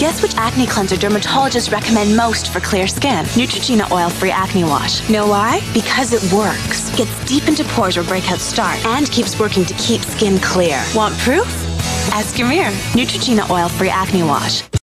Guess which acne cleanser dermatologists recommend most for clear skin? Neutrogena Oil Free Acne Wash. Know why? Because it works. Gets deep into pores where breakouts start and keeps working to keep skin clear. Want proof? Ask your mirror. Neutrogena Oil Free Acne Wash.